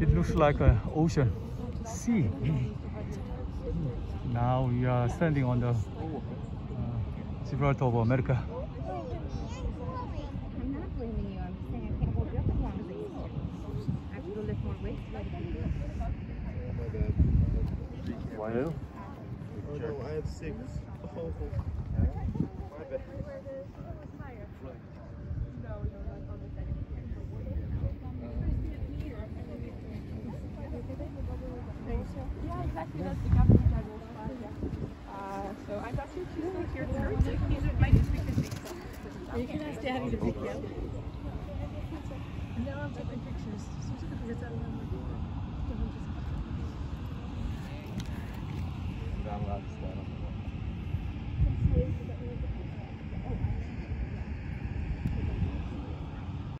It looks like an ocean, sea. Now we are standing on the uh, Gibraltar of America. I'm not blaming you. I'm just saying I can't hold you up as long as I used to. I have to go lift more weights. Why you? Oh no, I have six. Oh, my bad. Yeah, exactly. That's the captain. Yeah. Uh, so I'm Dr. Tuesday here at church. These are my just because You can ask Daddy to pick you up. And now I'm taking pictures. So I'm taking pictures at